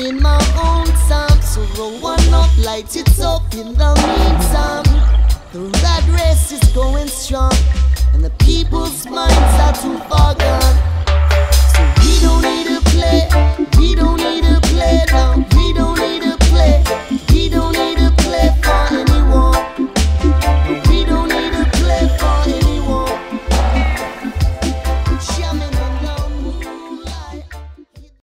in my own time. So roll one up, light it up in the meantime. The red race is going strong, and the people's minds